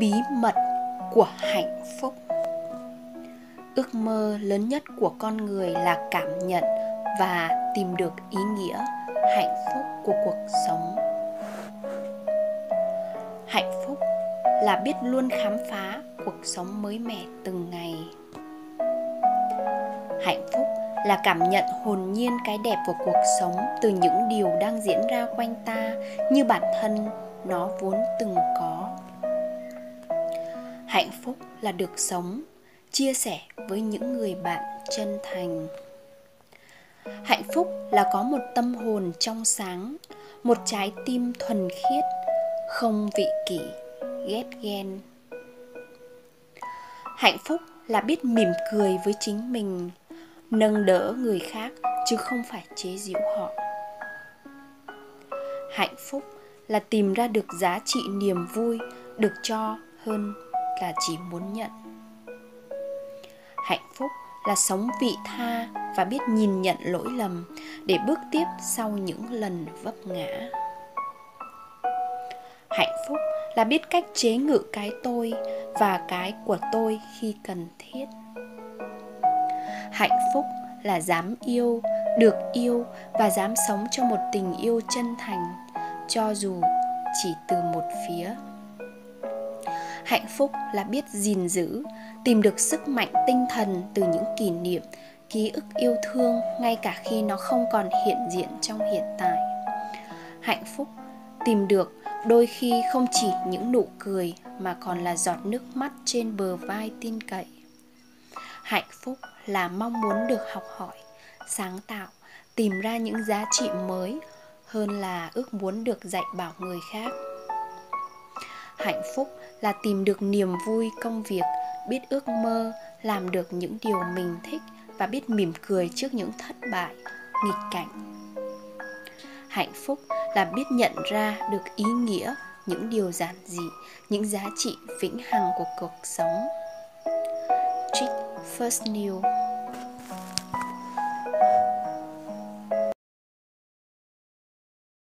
bí mật của hạnh phúc. Ước mơ lớn nhất của con người là cảm nhận và tìm được ý nghĩa, hạnh phúc của cuộc sống. Hạnh phúc là biết luôn khám phá cuộc sống mới mẻ từng ngày. Hạnh phúc là cảm nhận hồn nhiên cái đẹp của cuộc sống từ những điều đang diễn ra quanh ta, như bản thân nó vốn từng có hạnh phúc là được sống, chia sẻ với những người bạn chân thành. Hạnh phúc là có một tâm hồn trong sáng, một trái tim thuần khiết, không vị kỷ, ghét ghen. Hạnh phúc là biết mỉm cười với chính mình, nâng đỡ người khác chứ không phải chế giễu họ. Hạnh phúc là tìm ra được giá trị niềm vui được cho hơn là chỉ muốn nhận. Hạnh phúc là sống vị tha và biết nhìn nhận lỗi lầm để bước tiếp sau những lần vấp ngã. Hạnh phúc là biết cách chế ngự cái tôi và cái của tôi khi cần thiết. Hạnh phúc là dám yêu, được yêu và dám sống cho một tình yêu chân thành, cho dù chỉ từ một phía hạnh phúc là biết gìn giữ, tìm được sức mạnh tinh thần từ những kỷ niệm, ký ức yêu thương ngay cả khi nó không còn hiện diện trong hiện tại. Hạnh phúc, tìm được đôi khi không chỉ những nụ cười mà còn là giọt nước mắt trên bờ vai tin cậy. Hạnh phúc là mong muốn được học hỏi, sáng tạo, tìm ra những giá trị mới hơn là ước muốn được dạy bảo người khác hạnh phúc là tìm được niềm vui công việc, biết ước mơ, làm được những điều mình thích và biết mỉm cười trước những thất bại, nghịch cảnh. Hạnh phúc là biết nhận ra được ý nghĩa, những điều giản dị, những giá trị vĩnh hằng của cuộc sống. Trích first new